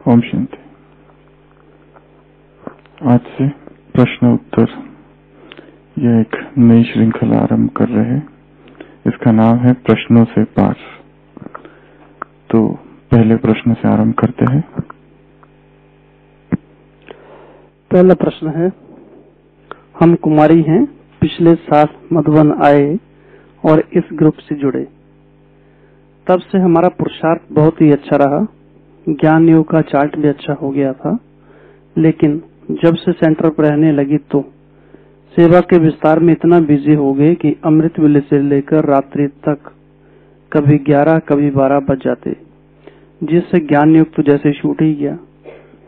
ओम शांति आज से प्रश्न उत्तर यह एक नई श्रृंखला आरंभ कर रहे हैं इसका नाम है प्रश्नों से पार तो पहले प्रश्न से आरंभ करते हैं पहला प्रश्न है हम कुमारी हैं पिछले साल मधुबन आए और इस ग्रुप से जुड़े तब से हमारा पुरुषार्थ बहुत ही अच्छा रहा ज्ञान योग का चार्ट भी अच्छा हो गया था। लेकिन जब से सेंटर पर रहने लगी तो सेवा के विस्तार में इतना बिज़ी हो गए कि अमृत वेले से लेकर रात्रि तक कभी 11 कभी 12 बज जाते। जिससे ज्ञान युक्त तो जैसे छूट ही गया।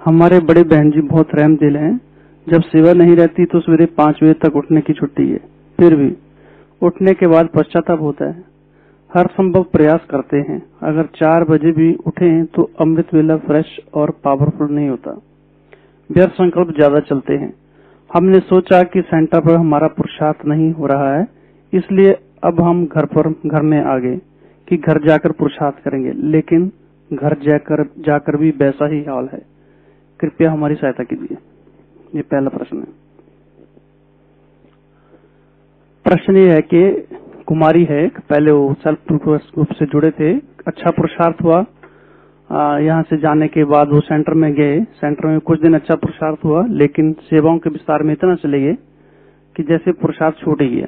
हमारे बड़े बहन जी बहुत रहम दिल हैं। जब सेवा नहीं रहती तो सवेरे पाँच बजे तक उठने की छुट्टी है। फिर भी उठने के बाद पश्चाताप होता है। हर संभव प्रयास करते हैं। अगर चार बजे भी उठे तो अमृत वेला फ्रेश और पावरफुल नहीं होता। व्यर्थ संकल्प ज़्यादा चलते हैं। हमने सोचा कि सेंटर पर हमारा पुरुषार्थ नहीं हो रहा है, इसलिए अब हम घर पर, घर में आ गए कि घर जाकर पुरुषार्थ करेंगे। लेकिन घर जाकर जाकर भी वैसा ही हाल है। कृपया हमारी सहायता कीजिए। ये पहला प्रश्न है। प्रश्न ये है कि कुमारी है, पहले वो सेल्फ ग्रुप से जुड़े थे। अच्छा पुरुषार्थ हुआ। यहाँ से जाने के बाद वो सेंटर में गए। सेंटर में कुछ दिन अच्छा पुरुषार्थ हुआ, लेकिन सेवाओं के विस्तार में इतना चले गए कि जैसे पुरुषार्थ छूट गया।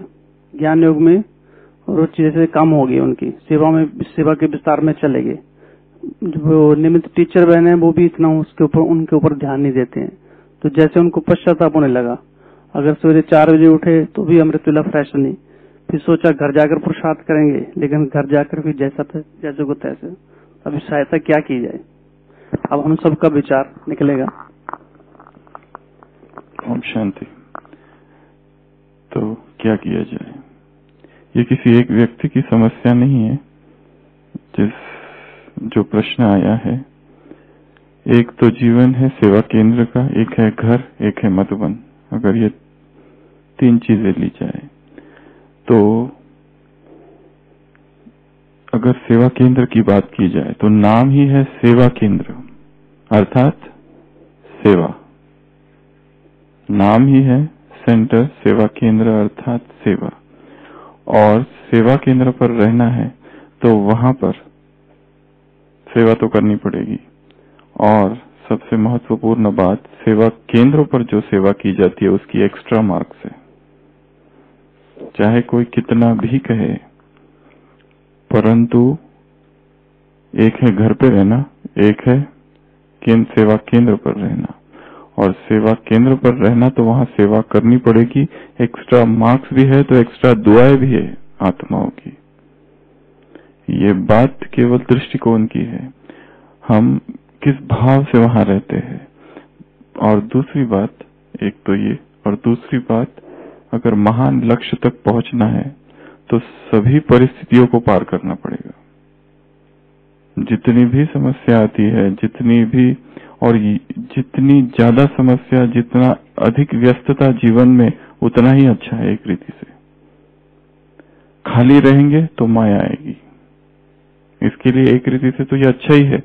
ज्ञान योग में रुचि जैसे कम हो गई उनकी। सेवा में सेवा के विस्तार में चले गए। जो निमित्त टीचर बहन है, वो भी इतना उसके ऊपर उनके ऊपर ध्यान नहीं देते हैं। तो जैसे उनको पश्चाताप होने लगा। अगर सवेरे चार बजे उठे तो भी अमृत फ्रेश नहीं। फिर सोचा घर जाकर पुरुषार्थ करेंगे, लेकिन घर जाकर भी जैसा था, जैसे को तैसे। अभी सहायता क्या की जाए? अब हम सबका विचार निकलेगा। ओम शांति। तो क्या किया जाए? ये किसी एक व्यक्ति की समस्या नहीं है। जिस, जो प्रश्न आया है, एक तो जीवन है सेवा केंद्र का, एक है घर, एक है मधुबन। अगर ये तीन चीज़ें ली जाए तो अगर सेवा केंद्र की बात की जाए तो नाम ही है सेवा केंद्र, अर्थात सेवा। नाम ही है सेंटर, सेवा केंद्र, अर्थात सेवा। और सेवा केंद्र पर रहना है तो वहाँ पर सेवा तो करनी पड़ेगी। और सबसे महत्वपूर्ण बात, सेवा केंद्रों पर जो सेवा की जाती है, उसकी एक्स्ट्रा मार्क्स है। चाहे कोई कितना भी कहे, परंतु एक है घर पे रहना, एक है केंद्र सेवा केंद्र पर रहना। और सेवा केंद्र पर रहना तो वहाँ सेवा करनी पड़ेगी। एक्स्ट्रा मार्क्स भी है तो एक्स्ट्रा दुआएँ भी है आत्माओं की। ये बात केवल दृष्टिकोण की है। हम किस भाव से वहाँ रहते हैं? और दूसरी बात, एक तो ये, और दूसरी बात अगर महान लक्ष्य तक पहुँचना है तो सभी परिस्थितियों को पार करना पड़ेगा। जितनी भी समस्या आती है, जितनी भी और जितनी ज़्यादा समस्या, जितना अधिक व्यस्तता जीवन में, उतना ही अच्छा है एक रीति से। खाली रहेंगे तो माया आएगी। इसके लिए एक रीति से तो ये अच्छा ही है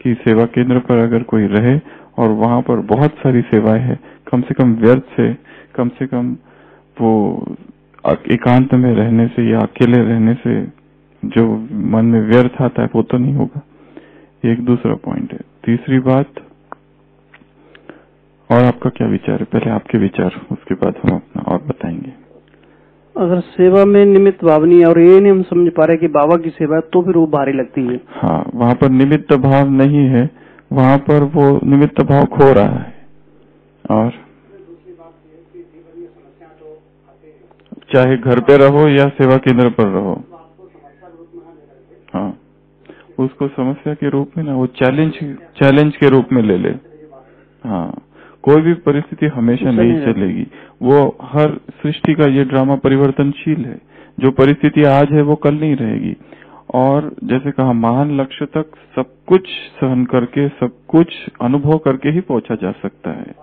कि सेवा केंद्र पर अगर कोई रहे और वहाँ पर बहुत सारी सेवाएँ है, कम से कम व्यर्थ से, कम से कम वो एकांत में रहने से या अकेले रहने से जो मन में व्यर्थ आता है वो तो नहीं होगा। एक दूसरा पॉइंट है। तीसरी बात और आपका क्या विचार है? पहले आपके विचार उसके बाद हम अपना और बताएँगे। अगर सेवा में निमित्त भावनी और ये नहीं हम समझ पा रहे कि बाबा की सेवा तो फिर वो भारी लगती है। हाँ वहाँ पर निमित्त भाव नहीं है। वहाँ पर वो निमित्त भाव खो रहा है। और चाहे घर पे रहो या सेवा केंद्र पर रहो। हाँ। उसको समस्या के रूप में ना वो चैलेंज चैलेंज के रूप में ले ले। हाँ। कोई भी परिस्थिति हमेशा नहीं चलेगी। वो हर सृष्टि का ये ड्रामा परिवर्तनशील है। जो परिस्थिति आज है वो कल नहीं रहेगी। और जैसे कहा महान लक्ष्य तक सब कुछ सहन करके सब कुछ अनुभव करके ही पहुँचा जा सकता है।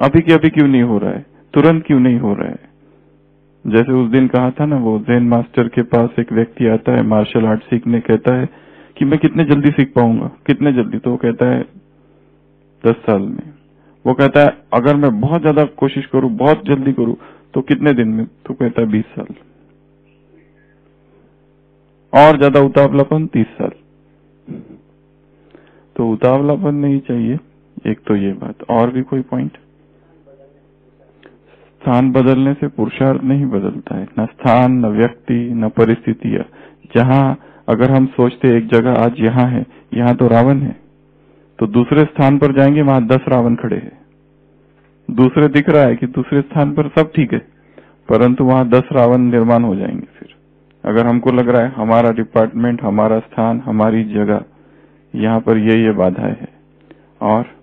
अभी के अभी क्यों नहीं हो रहा है? तुरंत क्यों नहीं हो रहा है? जैसे उस दिन कहा था ना, वो जैन मास्टर के पास एक व्यक्ति आता है मार्शल आर्ट सीखने कहता है कि मैं कितने जल्दी सीख पाऊँगा, कितने जल्दी। तो वो कहता है, दस साल में। वो कहता है, अगर मैं बहुत ज़्यादा कोशिश करूँ, बहुत जल्दी करूँ तो कितने दिन में? तो कहता है, बीस साल। और ज़्यादा उतावलापन, तीस साल। तो उतावलापन नहीं चाहिए। एक तो ये बात। और भी कोई पॉइंट स्थान बदलने से पुरुषार्थ नहीं बदलता है। न स्थान, न व्यक्ति, न परिस्थितियाँ जहाँ अगर हम सोचते एक जगह आज यहाँ है, यहाँ तो रावण है। तो दूसरे स्थान पर जाएँगे, वहाँ दस रावण खड़े हैं। दूसरे दिख रहा है कि दूसरे स्थान पर सब ठीक है, परंतु वहाँ दस रावण निर्माण हो जाएँगे फिर। अगर हमको लग रहा है हमारा डिपार्टमेंट हमारा स्थान, हमारी जगह, यहाँ पर ये ये बाधाएँ है। और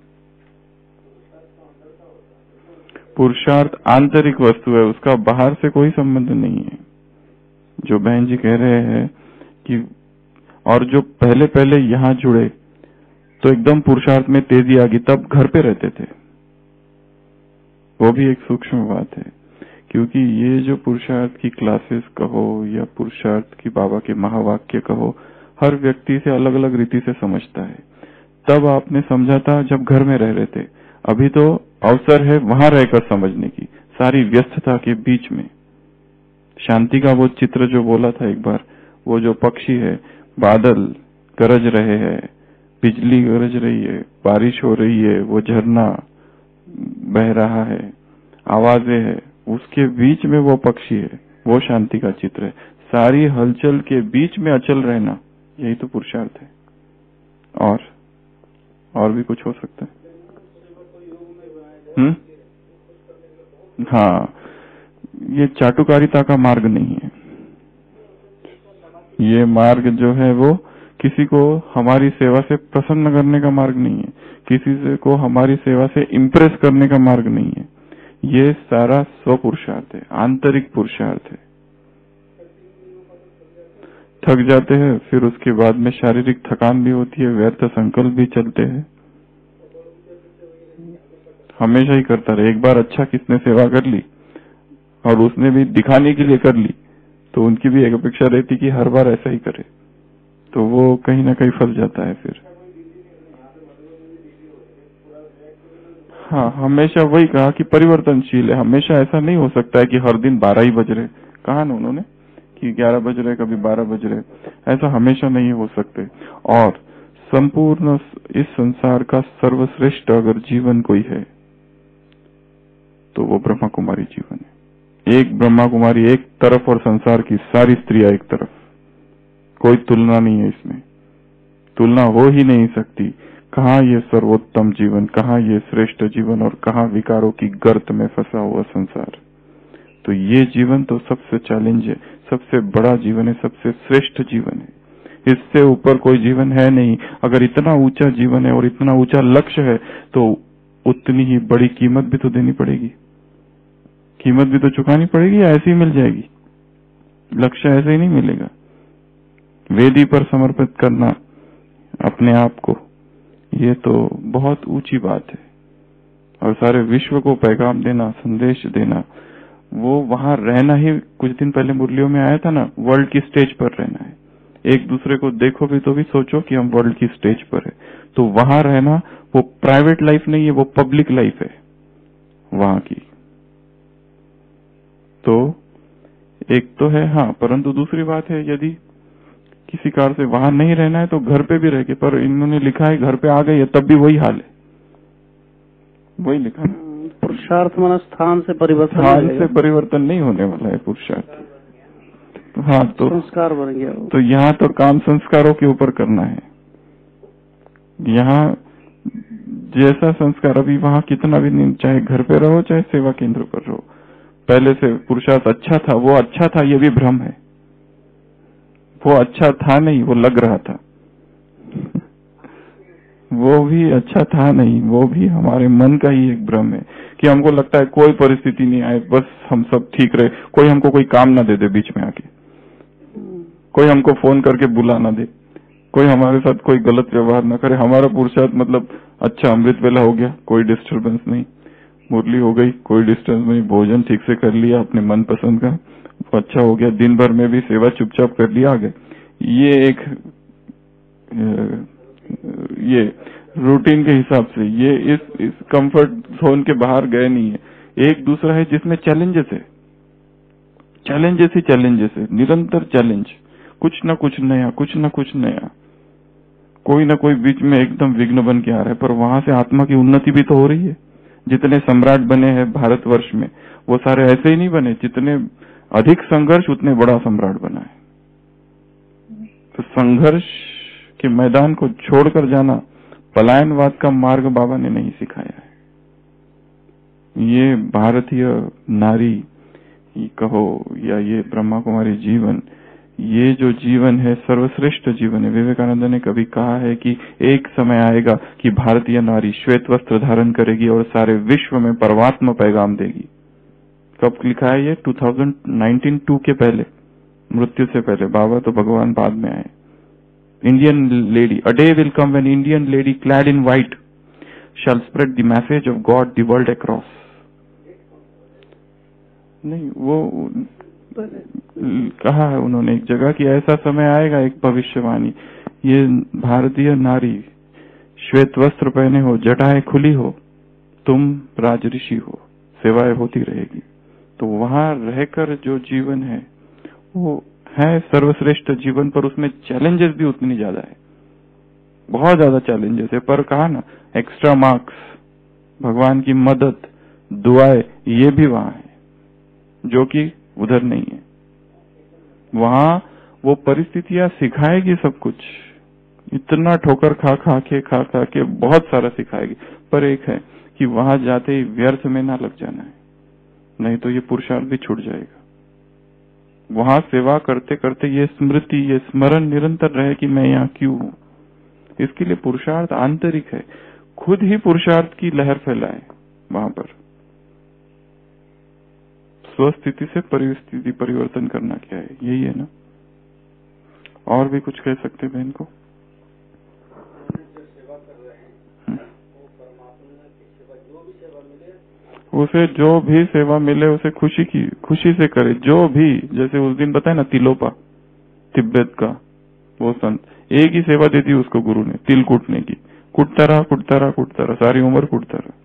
पुरुषार्थ आंतरिक वस्तु है, उसका बाहर से कोई संबंध नहीं है। जो बहन जी कह रहे हैं कि, और जो पहले पहले यहाँ जुड़े तो एकदम पुरुषार्थ में तेज़ी आ गई, तब घर पे रहते थे। वो भी एक सूक्ष्म बात है, क्योंकि ये जो पुरुषार्थ की क्लासेस कहो, या पुरुषार्थ की बाबा के महावाक्य कहो, हर व्यक्ति से अलग अलग रीति से समझता है। तब आपने समझा था जब घर में रह रहे थे। अभी तो अवसर है वहाँ रहकर समझने की, सारी व्यस्तता के बीच में। शांति का वो चित्र जो बोला था एक बार, वो जो पक्षी है, बादल गरज रहे हैं, बिजली गरज रही है, बारिश हो रही है, वो झरना बह रहा है, आवाज़ें है, उसके बीच में वो पक्षी है, वो शांति का चित्र है। सारी हलचल के बीच में अचल रहना, यही तो पुरुषार्थ है। और और भी कुछ हो सकता है। हम्म? हाँ ये चाटुकारिता का मार्ग नहीं है। ये मार्ग जो है वो किसी को हमारी सेवा से प्रसन्न करने का मार्ग नहीं है। किसी से को हमारी सेवा से इम्प्रेस करने का मार्ग नहीं है। ये सारा स्व पुरुषार्थ है, आंतरिक पुरुषार्थ है। थक जाते हैं, फिर उसके बाद में शारीरिक थकान भी होती है, व्यर्थ संकल्प भी चलते हैं। हमेशा ही करता रहे। एक बार अच्छा किसने सेवा कर ली और उसने भी दिखाने के लिए कर ली तो उनकी भी एक अपेक्षा रहती कि हर बार ऐसा ही करे। तो वो कहीं ना कहीं फंस जाता है फिर। हाँ हमेशा वही कहा कि परिवर्तनशील है। हमेशा ऐसा नहीं हो सकता है कि हर दिन बारह ही बज रहे। कहा ना उन्होंने कि ग्यारह बज रहे, कभी बारह बज रहे। ऐसा हमेशा नहीं हो सकते। और संपूर्ण इस संसार का सर्वश्रेष्ठ अगर जीवन कोई है तो वो ब्रह्मा कुमारी जीवन है एक ब्रह्मा कुमारी एक तरफ़ और संसार की सारी स्त्रियाँ एक तरफ़। कोई तुलना नहीं है इसमें। तुलना हो ही नहीं सकती। कहा ये सर्वोत्तम जीवन, कहा ये श्रेष्ठ जीवन और कहा विकारों की गर्त में फंसा हुआ संसार? तो ये जीवन तो सबसे चैलेंज है, सबसे बड़ा जीवन है, सबसे श्रेष्ठ जीवन है। इससे ऊपर कोई जीवन है नहीं। अगर इतना ऊँचा जीवन है और इतना ऊँचा लक्ष्य है तो उतनी ही बड़ी कीमत भी तो देनी पड़ेगी। कीमत भी तो चुकानी पड़ेगी ऐसे ही मिल जाएगी? लक्ष्य ऐसे ही नहीं मिलेगा। वेदी पर समर्पित करना अपने आप को, ये तो बहुत ऊँची बात है। और सारे विश्व को पैगाम देना, संदेश देना, वो वहाँ रहना ही, कुछ दिन पहले मुरलियों में आया था ना वर्ल्ड की स्टेज पर रहना है। एक दूसरे को देखो भी तो भी सोचो कि हम वर्ल्ड की स्टेज पर है। तो वहाँ रहना, वो प्राइवेट लाइफ नहीं है, वो पब्लिक लाइफ है। वहाँ की। तो एक तो है हाँ परंतु दूसरी बात है यदि किसी कार से वहाँ नहीं रहना है तो घर पे भी रह के पर इन्होंने लिखा है घर पे आ है तब भी वही हाल है। वही लिखा है। पुरुषार्थ माना स्थान से परिवर्तन स्थान से परिवर्तन नहीं होने वाला है पुरुषार्थ। हाँ तो संस्कार बन गया तो यहाँ तो काम संस्कारों के ऊपर करना है। यहाँ जैसा संस्कार अभी वहाँ कितना भी नहीं चाहे घर पे रहो चाहे सेवा केंद्र पर रहो पहले से पुरुषार्थ अच्छा था, वो अच्छा था, ये भी भ्रम है। वो अच्छा था नहीं, वो लग रहा था। वो भी अच्छा था नहीं, वो भी हमारे मन का ही एक भ्रम है कि हमको लगता है कोई परिस्थिति नहीं आए, बस हम सब ठीक रहे। कोई हमको कोई काम ना दे दे बीच में आके। कोई हमको फ़ोन करके बुला ना दे। कोई हमारे साथ कोई गलत व्यवहार ना करे। हमारा पुरुषार्थ मतलब अच्छा अमृत वेला हो गया, कोई डिस्टरबेंस नहीं। मुरली हो गई, कोई डिस्टेंस नहीं, भोजन ठीक से कर लिया, अपने मन पसंद का अच्छा हो गया, दिन भर में भी सेवा चुपचाप कर लिया आ गए ये एक ये रूटीन के हिसाब से, ये इस इस कंफर्ट जोन के बाहर गए नहीं है। एक दूसरा है जिसमें चैलेंजेस है। चैलेंजेस ही चैलेंजेस है, निरंतर चैलेंज कुछ ना कुछ नया, कुछ ना कुछ नया। कोई ना कोई बीच में एकदम विघ्न बन के आ रहा है, पर वहाँ से आत्मा की उन्नति भी तो हो रही है। जितने सम्राट बने हैं भारतवर्ष में, वो सारे ऐसे ही नहीं बने जितने अधिक संघर्ष, उतने बड़ा सम्राट बना है। तो संघर्ष के मैदान को छोड़कर जाना, पलायनवाद का मार्ग बाबा ने नहीं सिखाया है। ये भारतीय नारी कहो या ये ब्रह्मा कुमारी जीवन ये जो जीवन है, सर्वश्रेष्ठ जीवन है। विवेकानंद ने कभी कहा है कि एक समय आएगा कि भारतीय नारी श्वेत वस्त्र धारण करेगी और सारे विश्व में परमात्मा पैगाम देगी। कब लिखा है ये? 2019 टू के पहले। मृत्यु से पहले। बाबा तो भगवान बाद में आए। Indian lady a day will come when Indian lady clad in white shall spread the message of God the world across नहीं, वो कहा है उन्होंने, एक जगह कि ऐसा समय आएगा, एक भविष्यवाणी। ये भारतीय नारी श्वेत वस्त्र पहने हो, जटाएँ खुली हो, तुम राज ऋषि हो, सेवाएँ होती रहेगी। तो वहाँ रहकर जो जीवन है, वो है सर्वश्रेष्ठ जीवन, पर उसमें चैलेंजेस भी उतनी ज़्यादा है। बहुत ज़्यादा चैलेंजेस है। पर कहा ना एक्स्ट्रा मार्क्स भगवान की मदद, दुआएँ, ये भी वहाँ है। जो कि उधर नहीं है। वहाँ वो परिस्थितियाँ सिखाएगी सब कुछ। इतना ठोकर खा खा के, खा खा के बहुत सारा सिखाएगी। पर एक है कि वहाँ जाते ही व्यर्थ में ना लग जाना है। नहीं तो ये पुरुषार्थ भी छूट जाएगा। वहाँ सेवा करते करते ये स्मृति, ये स्मरण निरंतर रहे कि मैं यहाँ क्यों हूँ। इसके लिए पुरुषार्थ आंतरिक है। खुद ही पुरुषार्थ की लहर फैलाए वहाँ पर। स्वस्थिति से परिस्थिति परिवर्तन करना क्या है? यही है ना? और भी कुछ कह सकते बहन को? उसे जो भी सेवा मिले, उसे खुशी की, खुशी से करे। जो भी, जैसे उस दिन बताए ना, तिलोपा, तिब्बत का, वो संत, एक ही सेवा दे दी उसको गुरु ने, तिल कूटने की। कुटता रहा कुटता रहा कुटता रहा, सारी उम्र कुटता रहा।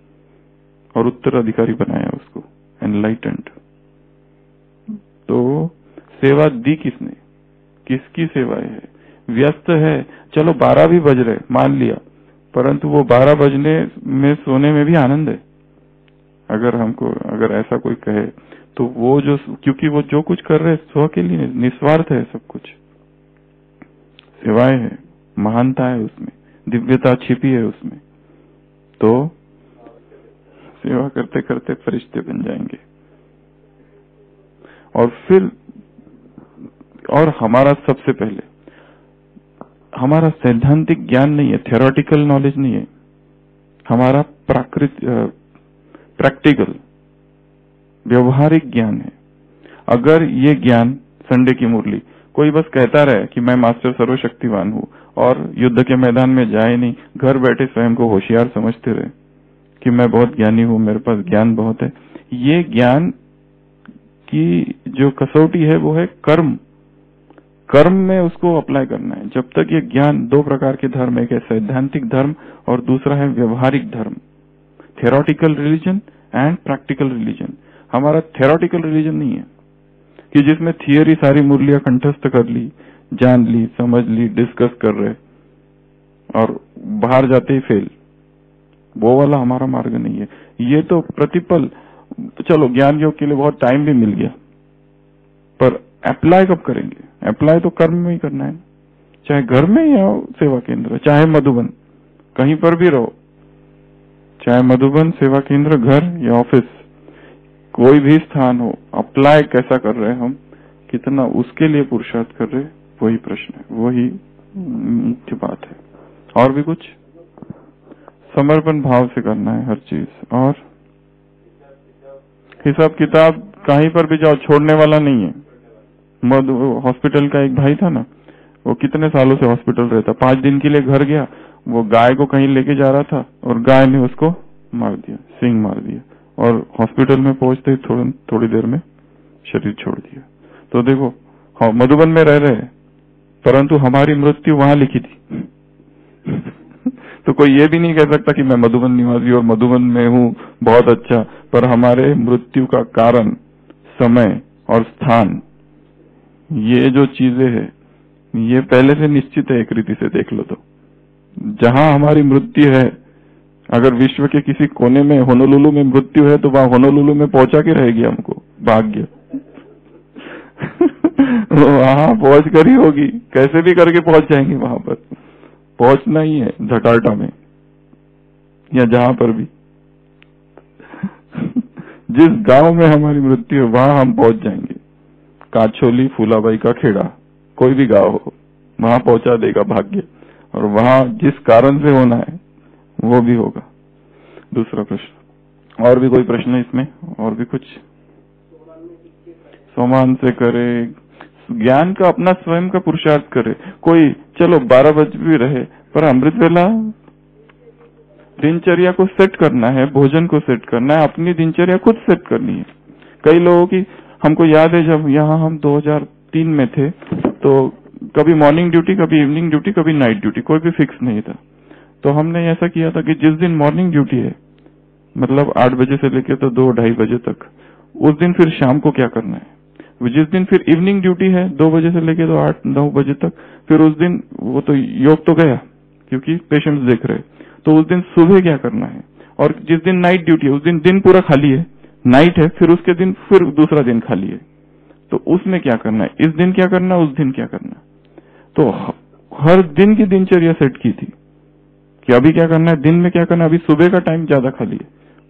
और उत्तराधिकारी बनाया उसको एनलाइटेंड तो सेवा दी किसने? किसकी सेवाएँ है? व्यस्त है। चलो बारह भी बज रहे, मान लिया। परंतु वो बारह बजने में सोने में भी आनंद है। अगर हमको, अगर ऐसा कोई कहे तो वो जो, क्योंकि वो जो कुछ कर रहे स्व के लिए निस्वार्थ है सब कुछ। सेवाएँ है, महानता है उसमें, दिव्यता छिपी है उसमें। तो सेवा करते करते फरिश्ते बन जाएँगे। और फिर, और हमारा सबसे पहले, हमारा सैद्धांतिक ज्ञान नहीं है थियोरटिकल नॉलेज नहीं है, हमारा प्राकृत प्रैक्टिकल व्यवहारिक ज्ञान है। अगर ये ज्ञान संडे की मुरली, कोई बस कहता रहे कि मैं मास्टर सर्वशक्तिवान हूँ, और युद्ध के मैदान में जाए नहीं, घर बैठे स्वयं को होशियार समझते रहे कि मैं बहुत ज्ञानी हूँ, मेरे पास ज्ञान बहुत है, ये ज्ञान की जो कसौटी है, वो है कर्म। कर्म में उसको अप्लाई करना है। जब तक ये ज्ञान दो प्रकार के धर्म, एक है सैद्धांतिक धर्म और दूसरा है व्यवहारिक धर्म। Theoretical religion and practical religion हमारा थेरोटिकल रिलीजन नहीं है कि जिसमें थियोरी सारी मुरलियाँ कंठस्थ कर ली, जान ली, समझ ली डिस्कस कर रहे और बाहर जाते ही फेल वो वाला हमारा मार्ग नहीं है। ये तो प्रतिपल चलो ज्ञान योग के लिए बहुत टाइम भी मिल गया। पर अप्लाई कब करेंगे? अप्लाई तो कर्म में ही करना है। चाहे घर में या सेवा केंद्र, चाहे मधुबन, कहीं पर भी रहो। चाहे मधुबन, सेवा केंद्र, घर या ऑफ़िस कोई भी स्थान हो अप्लाई कैसा कर रहे हम, कितना उसके लिए पुरुषार्थ कर रहे वही प्रश्न है, वही मुख्य बात है। और भी कुछ? समर्पण भाव से करना है हर चीज़। और? हिसाब किताब कहीं पर भी जाओ, छोड़ने वाला नहीं है। हॉस्पिटल का एक भाई था ना, वो कितने सालों से हॉस्पिटल रहता, पाँच दिन के लिए घर गया, वो गाय को कहीं लेके जा रहा था और गाय ने उसको मार दिया, सिंह मार दिया और हॉस्पिटल में पहुँचते ही थोड़ी देर में शरीर छोड़ दिया। तो देखो हाँ मधुबन में रह रहे परंतु हमारी मृत्यु वहाँ लिखी थी। तो कोई ये भी नहीं कह सकता कि मैं मधुबन निवासी और मधुबन में हूँ, बहुत अच्छा। पर हमारे मृत्यु का कारण, समय और स्थान, ये जो चीज़ें है, ये पहले से निश्चित है एक रीति से देख लो तो। जहाँ हमारी मृत्यु है, अगर विश्व के किसी कोने में, होनोलुलु में मृत्यु है तो वहाँ होनोलुलु में पहुँचा के रहेगी हमको, भाग्य। वहाँ पहुँच कर ही होगी, कैसे भी करके पहुँच जाएँगे वहाँ पर। पहुँचना ही है झटाटा में, या जहाँ पर भी। जिस गाँव में हमारी मृत्यु है, वहाँ हम पहुँच जाएँगे। काछोली फूलाबाई का खेड़ा, कोई भी गाँव हो, वहाँ पहुँचा देगा भाग्य, और वहाँ जिस कारण से होना है, वो भी होगा। दूसरा प्रश्न। और भी कोई प्रश्न है इसमें? और भी कुछ? सोमान से करे ज्ञान का अपना स्वयं का पुरुषार्थ करे। कोई, चलो, बारह बज भी रहे, पर अमृत वेला, दिनचर्या को सेट करना है, भोजन को सेट करना है, अपनी दिनचर्या खुद सेट करनी है। कई लोगों की, हमको याद है जब यहाँ हम 2003 में थे तो कभी मॉर्निंग ड्यूटी कभी इवनिंग ड्यूटी कभी नाइट ड्यूटी कोई भी फिक्स नहीं था। तो हमने ऐसा किया था कि जिस दिन मॉर्निंग ड्यूटी है मतलब आठ बजे से लेकर तो दो, ढाई बजे तक, उस दिन फिर शाम को क्या करना है? जिस दिन फिर इवनिंग ड्यूटी है दो बजे से लेके तो आठ, नौ बजे तक। फिर उस दिन वो तो योग तो गया, क्योंकि पेशेंट्स देख रहे तो उस दिन सुबह क्या करना है? और जिस दिन नाइट ड्यूटी है, उस दिन दिन पूरा खाली है। नाइट है, फिर उसके दिन फिर दूसरा दिन खाली है। तो उसमें क्या करना है? इस दिन क्या करना उस दिन क्या करना तो हर दिन की दिनचर्या सेट की थी कि अभी क्या करना है? दिन में क्या करना है? अभी सुबह का टाइम ज़्यादा खाली है।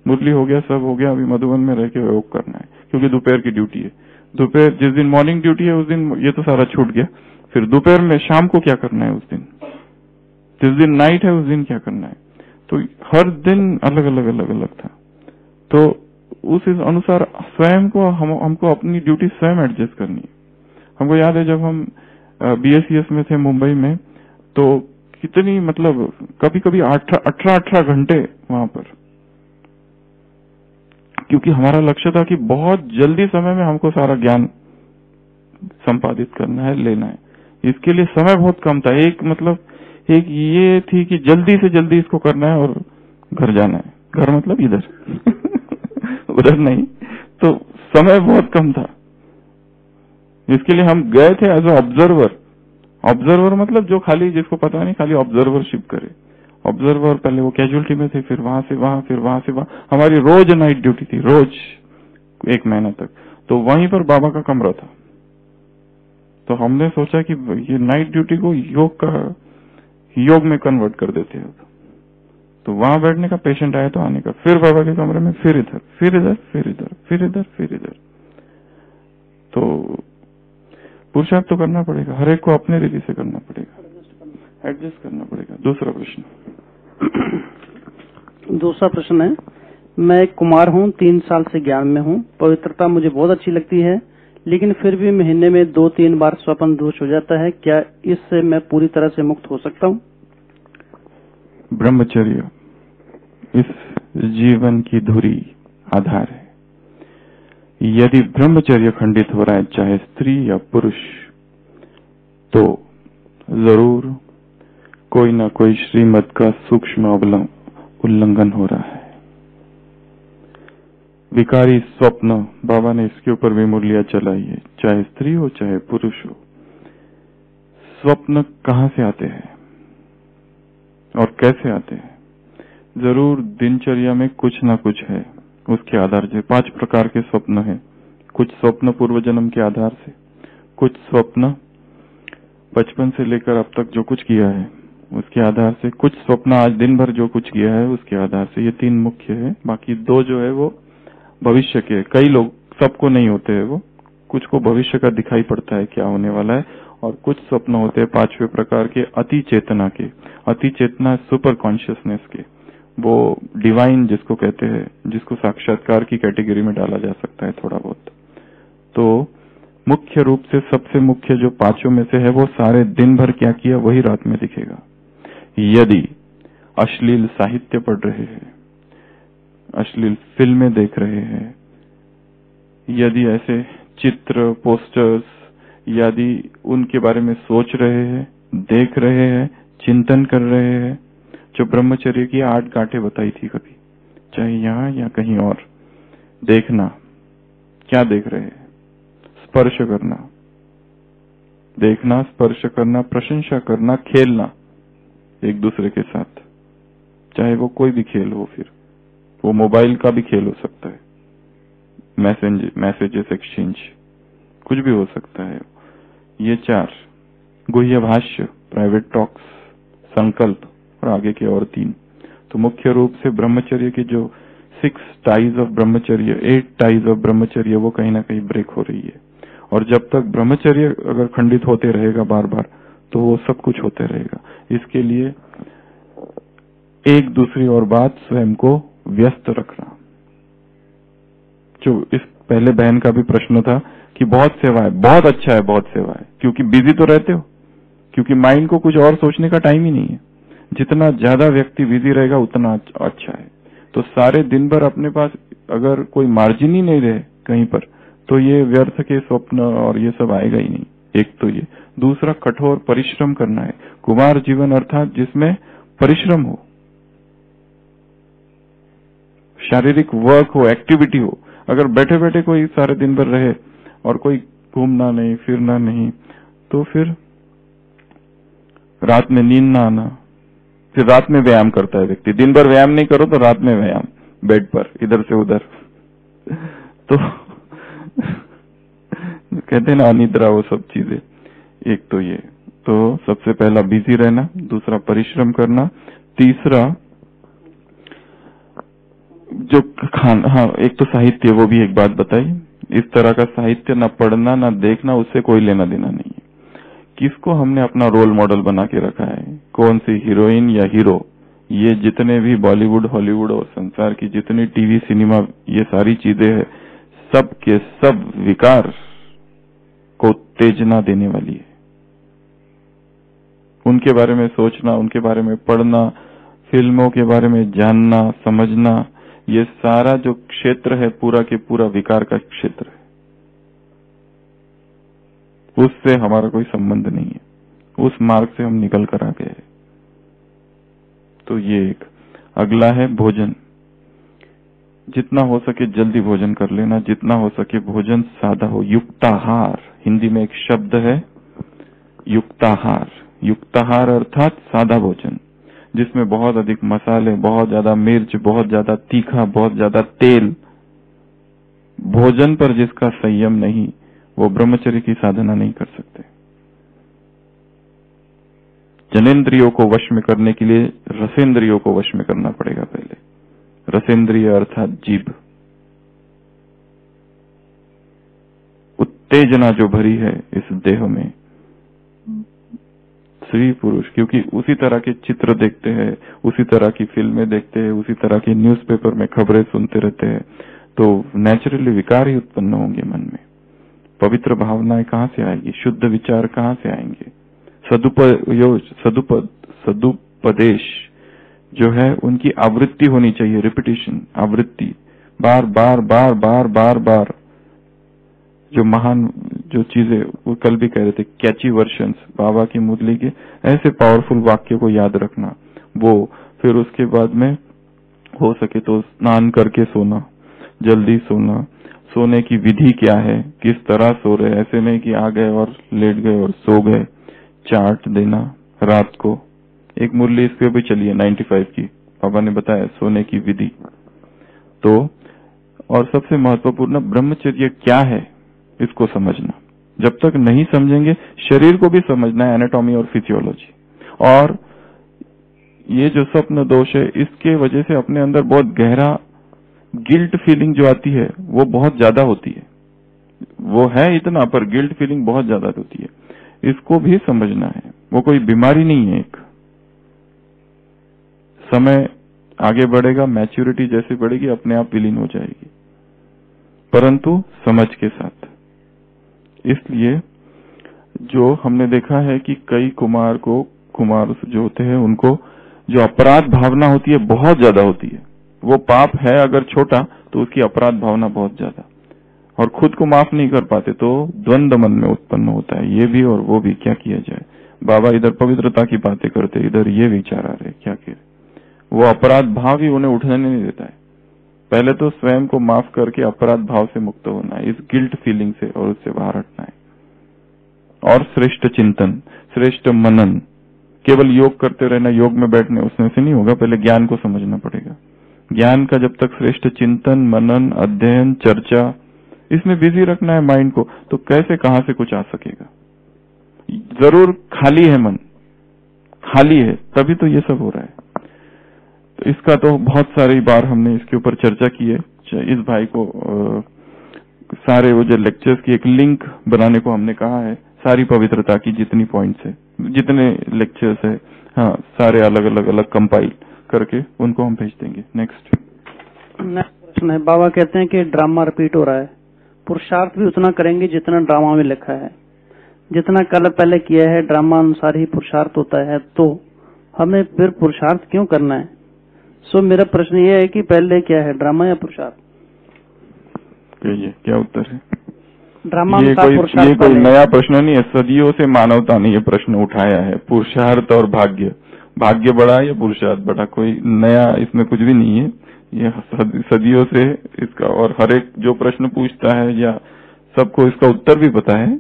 मुरली हो गया, सब हो गया, अभी मधुबन में रह के योग करना है, क्योंकि दोपहर की ड्यूटी है। दोपहर, जिस दिन मॉर्निंग ड्यूटी है, उस दिन ये तो सारा छूट गया। फिर दोपहर में शाम को क्या करना है उस दिन? जिस दिन नाइट है, उस दिन क्या करना है? तो हर दिन अलग अलग अलग अलग था। तो उस अनुसार स्वयं को हम, हमको अपनी ड्यूटी स्वयं एडजस्ट करनी है। हमको याद है जब हम बीएससीएस में थे मुंबई में तो कितनी मतलब कभी कभी अठारह अठारह घंटे वहाँ पर क्योंकि हमारा लक्ष्य था कि बहुत जल्दी समय में हमको सारा ज्ञान संपादित करना है, लेना है। इसके लिए समय बहुत कम था। एक मतलब एक ये थी कि जल्दी से जल्दी इसको करना है और घर जाना है। घर मतलब इधर। उधर नहीं। तो समय बहुत कम था। इसके लिए हम गए थे एज ऑब्जर्वर ऑब्जर्वर मतलब जो खाली, जिसको पता नहीं, खाली ऑब्जर्वरशिप करे। ऑब्जर्वर पहले वो कैजुअलिटी में थे फिर वहाँ से वहाँ फिर वहाँ से वहाँ। हमारी रोज नाइट ड्यूटी थी रोज एक महीना तक। तो वहीं पर बाबा का कमरा था। तो हमने सोचा कि ये नाइट ड्यूटी को योग का योग में कन्वर्ट कर देते हैं। तो वहाँ बैठने का पेशेंट आया तो आने का फिर बाबा के कमरे में फिर इधर फिर इधर फिर इधर फिर इधर फिर इधर। तो पुरुषार्थ तो करना पड़ेगा हरेक को अपने रीति से करना पड़ेगा। एडजस्ट करना पड़ेगा। दूसरा प्रश्न। दूसरा प्रश्न है, मैं कुमार हूँ, तीन साल से ज्ञान में हूँ, पवित्रता मुझे बहुत अच्छी लगती है, लेकिन फिर भी महीने में दो तीन बार स्वपन दोष हो जाता है, क्या इससे मैं पूरी तरह से मुक्त हो सकता हूँ? ब्रह्मचर्य, इस जीवन की धुरी आधार है। यदि ब्रह्मचर्य खंडित हो रहा है, चाहे स्त्री या पुरुष तो ज़रूर कोई ना कोई श्रीमत का सूक्ष्म उल्लंघन हो रहा है। विकारी स्वप्न, बाबा ने इसके ऊपर भी मूल्य चलाई है, चाहे स्त्री हो, चाहे पुरुष हो। स्वप्न कहाँ से आते हैं? और कैसे आते हैं? ज़रूर दिनचर्या में कुछ ना कुछ है, उसके आधार से। पाँच प्रकार के स्वप्न है। कुछ स्वप्न पूर्व जन्म के आधार से, कुछ स्वप्न बचपन से लेकर अब तक जो कुछ किया है। उसके आधार से कुछ स्वप्न आज दिन भर जो कुछ किया है, उसके आधार से ये तीन मुख्य है। बाकी दो जो है वो भविष्य के कई लोग, सबको नहीं होते है वो। कुछ को भविष्य का दिखाई पड़ता है क्या होने वाला है। और कुछ स्वप्न होते हैं पांचवे प्रकार के अति चेतना के। अति चेतना सुपर कॉन्शियसनेस के। वो डिवाइन जिसको कहते हैं, जिसको साक्षात्कार की कैटेगरी में डाला जा सकता है थोड़ा बहुत। तो मुख्य रूप से सबसे मुख्य जो पाँचों में से है, वो सारे दिन भर क्या किया, वही रात में दिखेगा। यदि अश्लील साहित्य पढ़ रहे हैं, अश्लील फ़िल्में देख रहे हैं, यदि ऐसे चित्र पोस्टर्स यदि उनके बारे में सोच रहे हैं, देख रहे हैं, चिंतन कर रहे हैं, जो ब्रह्मचर्य की आठ गांठें बताई थी कभी, चाहे यहाँ या कहीं और, देखना, क्या देख रहे हैं? स्पर्श करना, देखना, स्पर्श करना, प्रशंसा करना, खेलना एक दूसरे के साथ। चाहे वो कोई भी खेल हो फिर। वो मोबाइल का भी खेल हो सकता है। मैसेज, मैसेजेस एक्सचेंज, कुछ भी हो सकता है। ये चार। गुह्य भाष्य, प्राइवेट टॉक्स, संकल्प और आगे के और तीन। तो मुख्य रूप से ब्रह्मचर्य के जो सिक्स टाइज ऑफ़ ब्रह्मचर्य एट टाइज ऑफ़ ब्रह्मचर्य, वो कहीं ना कहीं ब्रेक हो रही है। और जब तक ब्रह्मचर्य अगर खंडित होते रहेगा बार बार तो वो सब कुछ होते रहेगा। इसके लिए एक दूसरी और बात, स्वयं को व्यस्त रखना। जो इस पहले बहन का भी प्रश्न था कि बहुत सेवा है, बहुत अच्छा है, बहुत सेवा है। क्योंकि बिज़ी तो रहते हो। क्योंकि माइंड को कुछ और सोचने का टाइम ही नहीं है। जितना ज़्यादा व्यक्ति बिज़ी रहेगा, उतना अच्छा है। तो सारे दिन भर अपने पास अगर कोई मार्जिन ही नहीं रहे कहीं पर तो ये व्यर्थ के स्वप्न और ये सब आएगा ही नहीं। एक तो ये। दूसरा कठोर परिश्रम करना है। कुमार जीवन अर्थात जिसमें परिश्रम हो। शारीरिक वर्क हो एक्टिविटी हो। अगर बैठे बैठे कोई सारे दिन भर रहे और कोई घूमना नहीं, फिरना नहीं तो फिर रात में नींद ना आना। फिर रात में व्यायाम करता है व्यक्ति। दिन भर व्यायाम नहीं करो तो रात में व्यायाम। बेड पर, इधर से उधर। तो कहते ना, अनिद्रा, वो सब चीज़ें। एक तो ये। तो सबसे पहला बिज़ी रहना, दूसरा परिश्रम करना, तीसरा जो खान हाँ एक तो साहित्य, वो भी एक बात बताई इस तरह का साहित्य ना पढ़ना, ना देखना उससे कोई लेना देना नहीं है। किसको हमने अपना रोल मॉडल बना के रखा है? कौन सी हीरोइन या हीरो ये जितने भी बॉलीवुड हॉलीवुड और संसार की जितनी टीवी सिनेमा ये सारी चीज़ें है, सब के सब विकार को उत्तेजना देने वाली है। उनके बारे में सोचना, उनके बारे में पढ़ना, फ़िल्मों के बारे में जानना, समझना, ये सारा जो क्षेत्र है पूरा के पूरा विकार का क्षेत्र है। उससे हमारा कोई संबंध नहीं है। उस मार्ग से हम निकल कर आ गए तो ये एक। अगला है भोजन। जितना हो सके जल्दी भोजन कर लेना, जितना हो सके भोजन सादा हो। युक्ताहार। हिंदी में एक शब्द है, युक्ताहार। युक्ताहार अर्थात सादा भोजन जिसमें बहुत अधिक मसाले, बहुत ज़्यादा मिर्च, बहुत ज़्यादा तीखा, बहुत ज़्यादा तेल, भोजन पर जिसका संयम नहीं, वो ब्रह्मचर्य की साधना नहीं कर सकते। जनेन्द्रियों को वश में करने के लिए रसेंद्रियों को वश में करना पड़ेगा पहले। रसेंद्रिय अर्थात जीभ। उत्तेजना जो भरी है इस देह में स्त्री पुरुष, क्योंकि उसी तरह के चित्र देखते हैं, उसी तरह की फ़िल्में देखते हैं, उसी तरह की न्यूज़पेपर में खबरें सुनते रहते हैं तो नेचुरली विकार ही उत्पन्न होंगे मन में। पवित्र भावनाएँ कहाँ से आएगी? शुद्ध विचार कहाँ से आएँगे? सदुपयोग, सदुप, सदुपदेश जो है, उनकी आवृत्ति होनी चाहिए रिपीटेशन आवृत्ति। बार बार बार बार बार बार। जो महान, जो चीज़ें वो कल भी कह रहे थे कैची वर्षन बाबा की मुरली के, ऐसे पावरफुल वाक्य को याद रखना। वो, फिर उसके बाद में हो सके तो स्नान करके सोना, जल्दी सोना। सोने की विधि क्या है? किस तरह सो रहे? ऐसे नहीं कि आ गए और लेट गए और सो गए। चार्ट देना रात को। एक मुरली इस पे भी चली है 95 की। पापा ने बताया, सोने की विधि। तो और सबसे महत्वपूर्ण, ब्रह्मचर्य क्या है? इसको समझना। जब तक नहीं समझेंगे, शरीर को भी समझना है एनाटॉमी और फिजियोलॉजी और ये जो स्वप्न दोष है, इसके वजह से अपने अंदर बहुत गहरा गिल्ट फीलिंग जो आती है, वो बहुत ज़्यादा होती है। वो है इतना, पर गिल्ट फीलिंग बहुत ज़्यादा होती है। इसको भी समझना है। वो कोई बीमारी नहीं है एक। समय आगे बढ़ेगा मैच्योरिटी जैसे बढ़ेगी, अपने आप विलीन हो जाएगी। परंतु समझ के साथ। इसलिए जो हमने देखा है कि कई कुमार को, कुमार जो होते हैं, उनको जो अपराध भावना होती है, बहुत ज़्यादा होती है। वो पाप है अगर छोटा तो उसकी अपराध भावना बहुत ज़्यादा। और खुद को माफ़ नहीं कर पाते तो द्वंद मन में उत्पन्न होता है। ये भी और वो भी क्या किया जाए? बाबा, इधर पवित्रता की बातें करते, इधर ये विचार आ रहे क्या कह वो अपराध भाव ही उन्हें उठने नहीं देता है। पहले तो स्वयं को माफ़ करके अपराध भाव से मुक्त होना है इस गिल्ट फीलिंग से और उससे बाहर हटना है। और श्रेष्ठ चिंतन, श्रेष्ठ मनन, केवल योग करते रहना, योग में बैठने, उसमें से नहीं होगा, पहले ज्ञान को समझना पड़ेगा। ज्ञान का जब तक श्रेष्ठ चिंतन, मनन, अध्ययन, चर्चा, इसमें बिज़ी रखना है माइंड को तो कैसे, कहाँ से कुछ आ सकेगा? ज़रूर खाली है मन, खाली है, तभी तो ये सब हो रहा है। तो इसका तो बहुत सारी बार हमने इसके ऊपर चर्चा की है। इस भाई को आ, सारे वो जो लेक्चर्स की एक लिंक बनाने को हमने कहा है। सारी पवित्रता की जितनी पॉइंट्स है जितने लेक्चर्स है हाँ सारे अलग अलग अलग कंपाइल करके उनको हम भेज देंगे। नेक्स्ट नेक्स्ट प्रश्न है बाबा कहते हैं कि ड्रामा रिपीट हो रहा है। पुरुषार्थ भी उतना करेंगे जितना ड्रामा में लिखा है। जितना कल पहले किया है ड्रामा अनुसार ही पुरुषार्थ होता है। तो हमें फिर पुरुषार्थ क्यों करना है? सो मेरा प्रश्न ये है कि पहले क्या है? ड्रामा या पुरुषार्थ? कहिए क्या उत्तर है? ड्रामा ये कोई ये कोई नया प्रश्न नहीं है। सदियों से मानवता ने ये प्रश्न उठाया है। पुरुषार्थ और भाग्य। भाग्य बड़ा या पुरुषार्थ बड़ा? कोई नया इसमें कुछ भी नहीं है। ये सदियों से इसका और हर एक जो प्रश्न पूछता है या सबको इसका उत्तर भी पता है।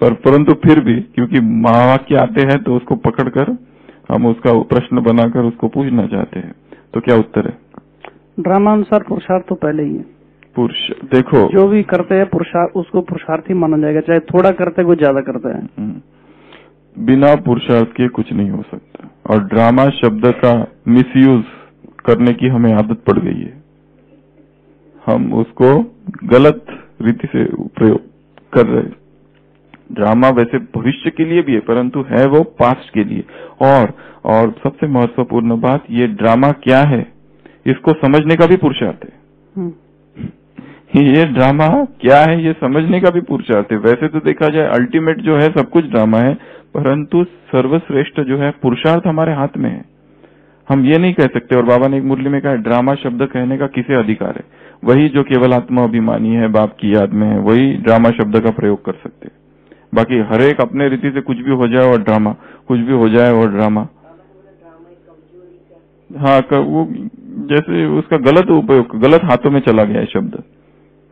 पर परंतु फिर भी क्योंकि महावाक्य आते हैं तो उसको पकड़कर हम उसका प्रश्न बनाकर उसको पूछना चाहते हैं। तो क्या उत्तर है? ड्रामा अनुसार पुरुषार्थ तो पहले ही है। पुरुष देखो। जो भी करते हैं पुरुषार्थ उसको पुरुषार्थ ही माना जाएगा चाहे थोड़ा करते हैं कोई ज़्यादा करते हैं। हम्म। बिना पुरुषार्थ के कुछ नहीं हो सकता। और ड्रामा शब्द का मिसयूज करने की हमें आदत पड़ गई है। हम उसको गलत रीति से प्रयोग कर रहे हैं। ड्रामा वैसे भविष्य के लिए भी है परंतु है वो पास्ट के लिए। और और सबसे महत्वपूर्ण बात ये ड्रामा क्या है इसको समझने का भी पुरुषार्थ है। हम्म। ये ड्रामा क्या है ये समझने का भी पुरुषार्थ है। वैसे तो देखा जाए अल्टीमेट जो है सब कुछ ड्रामा है परंतु सर्वश्रेष्ठ जो है पुरुषार्थ हमारे हाथ में है। हम ये नहीं कह सकते और बाबा ने एक मुरली में कहा ड्रामा शब्द कहने का किसे अधिकार है? वही जो केवल आत्मा अभिमानी है बाप की याद में है वही ड्रामा शब्द का प्रयोग कर सकते हैं। बाकी हर एक अपने रीति से कुछ भी हो जाए और ड्रामा कुछ भी हो जाए और ड्रामा हाँ क- वो जैसे उसका गलत उपयोग, गलत हाथों में चला गया है शब्द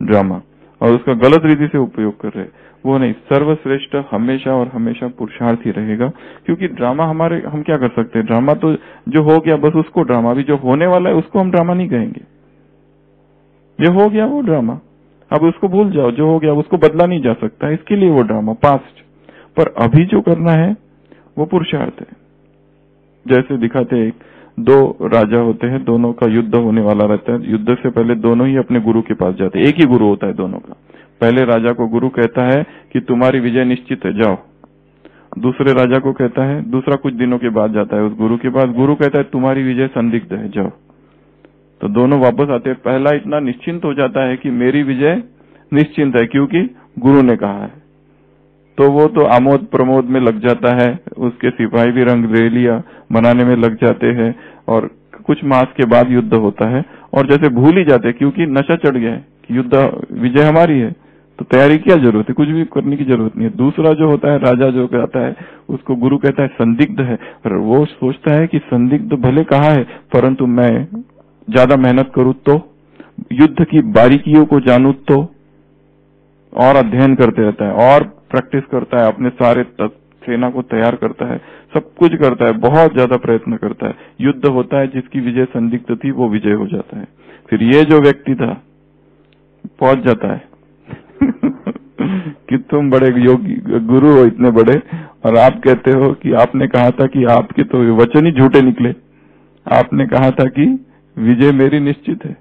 ड्रामा और उसका गलत रीति से उपयोग कर रहे वो नहीं, सर्वश्रेष्ठ हमेशा और हमेशा पुरुषार्थ ही रहेगा, क्योंकि ड्रामा हमारे, हम क्या कर सकते हैं? ड्रामा तो जो हो गया, बस उसको ड्रामा अभी जो होने वाला है, उसको हम ड्रामा नहीं कहेंगे। ये हो गया, वो ड्रामा अब उसको भूल जाओ, जो हो गया उसको बदला नहीं जा सकता, इसके लिए वो ड्रामा पास्ट पर अभी जो करना है, वो पुरुषार्थ है। जैसे दिखाते एक दो राजा होते हैं, दोनों का युद्ध होने वाला रहता है। युद्ध से पहले दोनों ही अपने गुरु के पास जाते हैं। एक ही गुरु होता है दोनों का। पहले राजा को गुरु कहता है कि तुम्हारी विजय निश्चित है, जाओ। दूसरे राजा को कहता है, दूसरा कुछ दिनों के बाद जाता है उस गुरु के पास। गुरु कहता है, तुम्हारी विजय संदिग्ध है, जाओ। तो दोनों वापस आते हैं। पहला इतना निश्चिंत हो जाता है कि मेरी विजय निश्चिंत है, क्योंकि गुरु ने कहा है। तो वो तो आमोद प्रमोद में लग जाता है, उसके सिपाही भी रंग रेलिया बनाने में लग जाते हैं, और कुछ मास के बाद युद्ध होता है। और जैसे भूल ही जाते क्योंकि नशा चढ़ गया है कि युद्ध, विजय हमारी है तो तैयारी क्या ज़रूरत है? कुछ भी करने की ज़रूरत नहीं है। दूसरा जो होता है, राजा जो कहता है, उसको गुरु कहता है, संदिग्ध है। पर वो सोचता है कि संदिग्ध भले कहा है, परंतु मैं ज़्यादा मेहनत करूँ तो युद्ध की बारीकियों को जानू तो और अध्ययन करते रहता है, और प्रैक्टिस करता है, अपने सारे सेना को तैयार करता है, सब कुछ करता है, बहुत ज़्यादा प्रयत्न करता है। युद्ध होता है, जिसकी विजय संदिग्ध थी, वो विजय हो जाता है। फिर ये जो व्यक्ति था, पहुँच जाता है। कि तुम बड़े योगी, गुरु हो, इतने बड़े, और आप कहते हो कि आपने कहा था कि आपके तो वचन ही झूठे निकले। आपने कहा था कि विजय मेरी निश्चित है।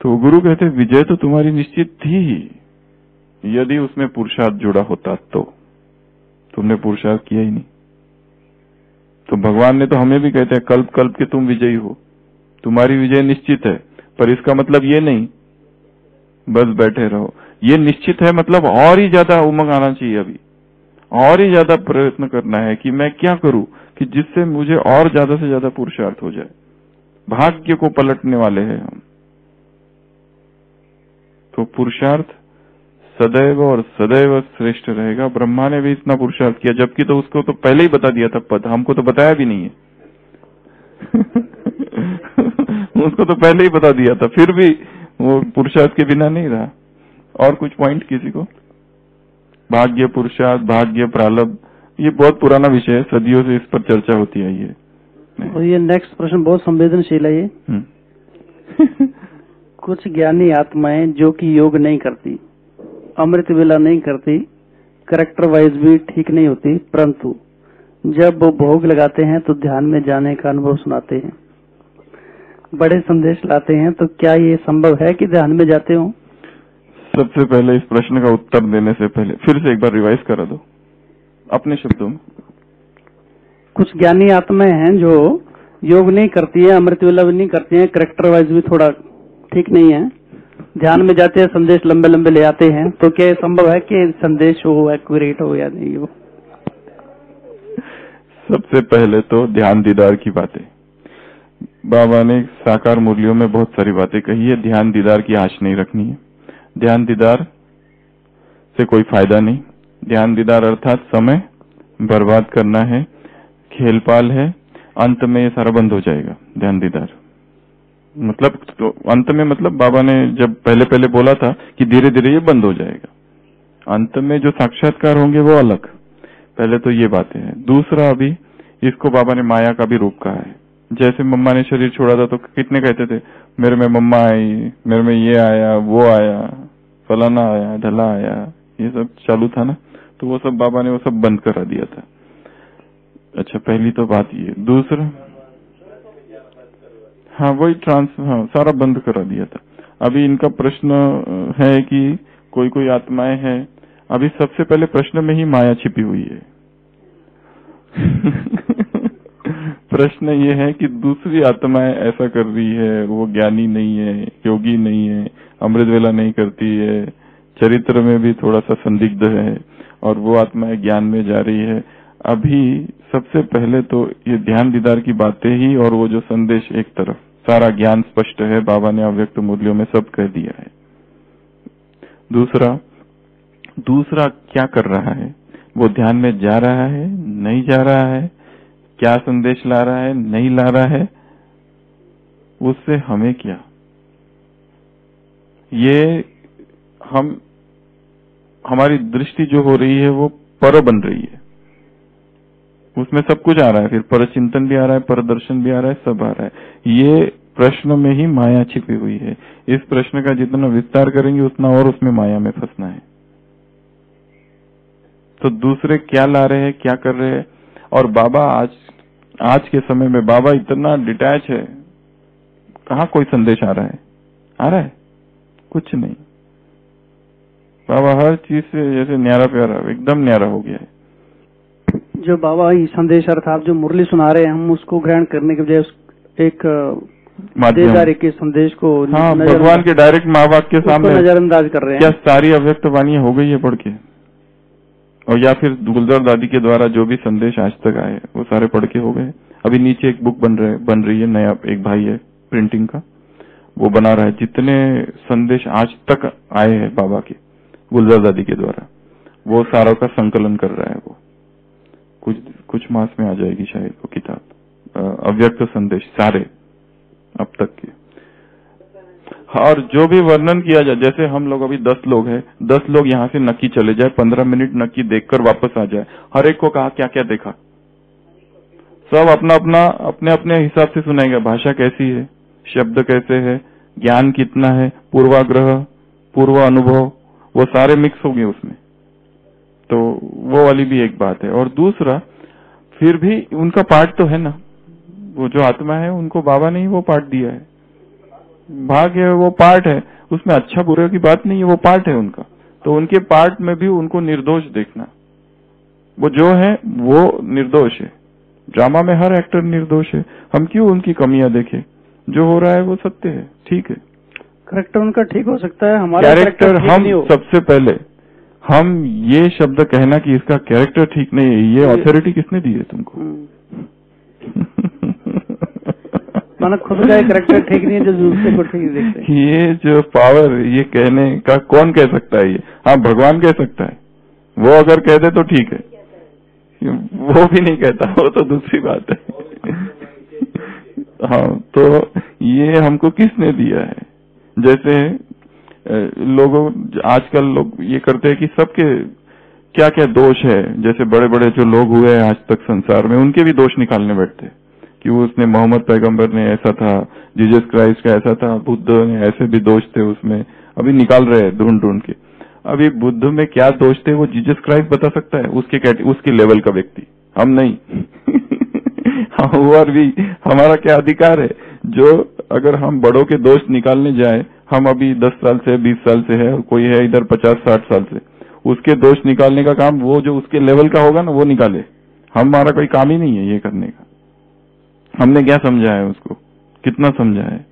तो गुरु कहते, विजय तो तुम्हारी निश्चित थी ही। यदि उसमें पुरुषार्थ जुड़ा होता तो। तुमने पुरुषार्थ किया ही नहीं। तो भगवान ने तो हमें भी कहते हैं, कल्प कल्प के तुम विजयी हो। तुम्हारी विजय निश्चित है। पर इसका मतलब ये नहीं। बस बैठे रहो। ये निश्चित है मतलब और ही ज़्यादा उमंग आना चाहिए अभी। और ही ज़्यादा प्रयत्न करना है कि मैं क्या करूँ कि जिससे मुझे और ज़्यादा से ज़्यादा पुरुषार्थ हो जाए। भाग्य को पलटने वाले हैं हम। तो पुरुषार्थ सदैव और सदैव श्रेष्ठ रहेगा। ब्रह्मा ने भी इतना पुरुषार्थ किया, जबकि तो उसको तो पहले ही बता दिया था पद। हमको तो बताया भी नहीं है। उसको तो पहले ही बता दिया था, फिर भी वो पुरुषार्थ के बिना नहीं रहा। और कुछ पॉइंट किसी को? भाग्य पुरुषार्थ, भाग्य प्रालब्ध। ये बहुत पुराना विषय है, सदियों से इस पर चर्चा होती आई है। और ये नेक्स्ट प्रश्न बहुत संवेदनशील है ये। हम्म। कुछ ज्ञानी आत्माएँ जो कि योग नहीं करती अमृत वेला नहीं करती करेक्टर वाइज भी ठीक नहीं होती परंतु जब वो भोग लगाते हैं तो ध्यान में जाने का अनुभव सुनाते हैं। बड़े संदेश लाते हैं तो क्या ये संभव है कि ध्यान में जाते हो? सबसे पहले इस प्रश्न का उत्तर देने से पहले फिर से एक बार रिवाइज करा दो। अपने शब्दों में। कुछ ज्ञानी आत्माएँ हैं जो योग नहीं करती है, अमृत वेला भी नहीं करती है करेक्टर वाइज भी थोड़ा ठीक नहीं है। ध्यान में जाते हैं, संदेश लंबे लंबे ले आते हैं। तो क्या संभव है कि संदेश हो एक्यूरेट हो या नहीं हो? सबसे पहले तो ध्यान दीदार की बातें। बाबा ने साकार मूल्यों में बहुत सारी बातें कही है। ध्यान दीदार की आश नहीं रखनी है। ध्यान दीदार से कोई फ़ायदा नहीं। ध्यान दीदार अर्थात समय बर्बाद करना है। खेलपाल है, अंत में ये सारा बंद हो जाएगा, ध्यान दीदार। मतलब तो अंत में मतलब बाबा ने जब पहले पहले बोला था कि धीरे धीरे ये बंद हो जाएगा। अंत में जो साक्षात्कार होंगे वो अलग। पहले तो ये बातें हैं। दूसरा अभी, इसको बाबा ने माया का भी रूप कहा है। जैसे मम्मा ने शरीर छोड़ा था तो कितने कहते थे, मेरे में मम्मा आई, मेरे में ये आया, वो आया, फलाना आया, ढला आया, ये सब चालू था ना? तो वो सब बाबा ने वो सब बंद करा दिया था। अच्छा पहली तो बात ये। दूसरा? हाँ वही ट्रांस हाँ सारा बंद करा दिया था। अभी इनका प्रश्न है कि कोई कोई आत्माएँ हैं। अभी सबसे पहले प्रश्न में ही माया छिपी हुई है। प्रश्न ये है कि दूसरी आत्माएँ ऐसा कर रही है, वो ज्ञानी नहीं है, योगी नहीं है, अमृत वेला नहीं करती है, चरित्र में भी थोड़ा सा संदिग्ध है, और वो आत्माएँ ज्ञान में जा रही है। अभी सबसे पहले तो ये ध्यान दीदार की बातें ही और वो जो संदेश एक तरफ़। सारा ज्ञान स्पष्ट है, बाबा ने अव्यक्त मूल्यों में सब कह दिया है। दूसरा दूसरा क्या कर रहा है? वो ध्यान में जा रहा है, नहीं जा रहा है? क्या संदेश ला रहा है, नहीं ला रहा है? उससे हमें क्या? ये हम, हमारी दृष्टि जो हो रही है वो पर बन रही है। उसमें सब कुछ आ रहा है, फिर पर चिंतन भी आ रहा है, परदर्शन भी आ रहा है, सब आ रहा है। ये प्रश्न में ही माया छिपी हुई है। इस प्रश्न का जितना विस्तार करेंगे, उतना और उसमें माया में फंसना है। तो दूसरे क्या ला रहे हैं, क्या कर रहे हैं? और बाबा, आज आज के समय में बाबा इतना डिटैच है। कहा कोई संदेश आ रहा है? आ रहा है? कुछ नहीं। बाबा हर चीज़ से जैसे न्यारा प्यारा, एकदम न्यारा हो गया है। जो बाबा ही संदेश अर्थात जो मुरली सुना रहे हैं हम उसको ग्रहण करने के बजाय एक देदारी के संदेश को हाँ भगवान के डायरेक्ट माँ बाप के सामने। नजरअंदाज कर रहे हैं। क्या सारी अव्यक्त वाणियाँ हो गई है पढ़ के? और या फिर गुलजार दादी के द्वारा जो भी संदेश आज तक आए वो सारे पढ़ के हो गए? अभी नीचे एक बुक बन रहे बन रही है नया एक भाई है प्रिंटिंग का। वो बना रहा है। जितने संदेश आज तक आए हैं बाबा के गुलजार दादी के द्वारा वो सारों का संकलन कर रहा है वो। कुछ कुछ मास में आ जाएगी शायद वो किताब। अव्यक्त संदेश, सारे, अब तक के। और जो भी वर्णन किया जाए, जैसे हम लोग अभी दस लोग हैं, दस लोग यहाँ से नक्की चले जाए, पंद्रह मिनट नक्की देखकर वापस आ जाए। हर एक को कहा क्या क्या देखा? सब अपना अपना अपने अपने हिसाब से सुनाएगा, भाषा कैसी है, शब्द कैसे है, ज्ञान कितना है, पूर्वाग्रह पूर्व अनुभव वो सारे मिक्स हो गए उसमें। तो वो वाली भी एक बात है। और दूसरा फिर भी उनका पार्ट तो है ना। वो जो आत्मा है उनको बाबा ने ही वो पार्ट दिया है। भाग है वो पार्ट है। उसमें अच्छा बुरे की बात नहीं है वो पार्ट है उनका। तो उनके पार्ट में भी उनको निर्दोष देखना। वो जो है वो निर्दोष है। ड्रामा में हर एक्टर निर्दोष है। हम क्यों उनकी कमियाँ देखें? जो हो रहा है वो सत्य है। ठीक है। करेक्टर उनका ठीक हो सकता है। हमारा कैरेक्टर हम सबसे पहले हम ये शब्द कहना कि इसका कैरेक्टर ठीक नहीं है ये ऑथोरिटी किसने दी है तुमको? हम्म। माना खुद का करेक्टर ठीक नहीं है जो दूसरे को ठीक देखते। ये जो पावर ये कहने का कौन कह सकता है ये? हाँ भगवान कह सकता है। वो अगर कह दे तो ठीक है। वो भी नहीं कहता वो तो दूसरी बात है। हाँ तो ये हमको किसने दिया है? जैसे लोगों, आजकल लोग ये करते हैं कि सबके क्या क्या दोष है? जैसे बड़े बड़े जो लोग हुए हैं आज तक संसार में, उनके भी दोष निकालने बैठते कि वो उसने मोहम्मद पैगंबर ने ऐसा था, जीसस क्राइस्ट का ऐसा था, बुद्ध ने ऐसे भी दोष थे उसमें। अभी निकाल रहे हैं ढूंढ ढूंढ के अभी बुद्ध में क्या दोष थे, वो जीसस क्राइस्ट बता सकता है, उसके उसके लेवल का व्यक्ति। हम नहीं। और भी, हमारा क्या अधिकार है? जो अगर हम बड़ों के दोष निकालने जाए हम अभी दस साल से बीस साल से है और कोई है इधर पचास साठ साल से। उसके दोष निकालने का काम वो जो उसके लेवल का होगा ना वो निकाले। हमारा कोई काम ही नहीं है ये करने का। हमने क्या समझा है उसको? कितना समझा है?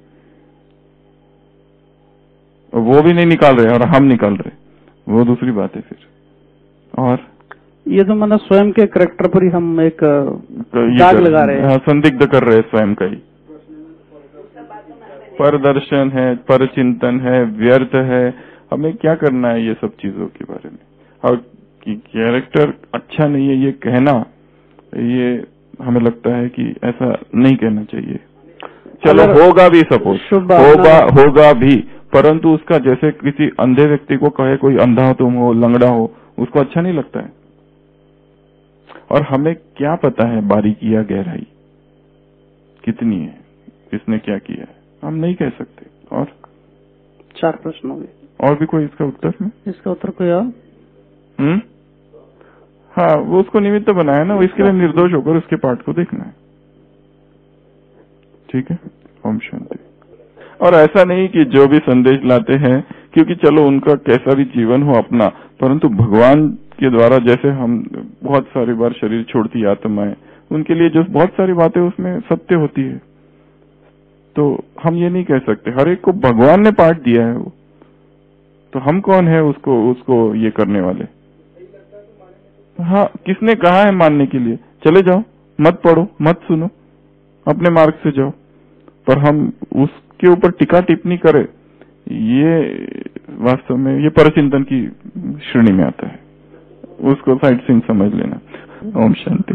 वो भी नहीं निकाल रहे और हम निकाल रहे। वो दूसरी बात है फिर। और? ये तो मतलब स्वयं के करेक्टर पर ही हम एक दाग लगा रहे हैं। हाँ, संदिग्ध कर रहे हैं स्वयं का ही। परदर्शन है पर चिंतन है व्यर्थ है। हमें क्या करना है ये सब चीज़ों के बारे में? और कि कैरेक्टर अच्छा नहीं है ये कहना ये हमें लगता है कि ऐसा नहीं कहना चाहिए। चलो होगा भी सपोज़ होगा होगा भी। परंतु उसका जैसे किसी अंधे व्यक्ति को कहे कोई अंधा हो तुम हो लंगड़ा हो उसको अच्छा नहीं लगता है। और हमें क्या पता है बारीकी या गहराई कितनी है किसने क्या किया है। हम नहीं कह सकते। और? चार प्रश्न हो गए और भी कोई इसका उत्तर है? इसका उत्तर कोई और? हम्म? हाँ वो उसको निमित्त बनाया ना वो इसके लिए निर्दोष होकर उसके पाठ को देखना है। ठीक है? ओम शांति। और ऐसा नहीं कि जो भी संदेश लाते हैं क्योंकि चलो उनका कैसा भी जीवन हो अपना परंतु भगवान के द्वारा जैसे हम बहुत सारी बार शरीर छोड़ती आत्माएँ उनके लिए जो बहुत सारी बातें उसमें सत्य होती है। तो हम ये नहीं कह सकते। हर एक को भगवान ने पाठ दिया है वो। तो हम कौन है उसको उसको ये करने वाले? हाँ किसने कहा है मानने के लिए? चले जाओ, मत पढ़ो, मत सुनो, अपने मार्ग से जाओ। पर हम उसके ऊपर टिका टिप्पणी करें, ये वास्तव में, ये परचिंतन की श्रेणी में आता है। उसको साइड सिंह समझ लेना। ओम शांति।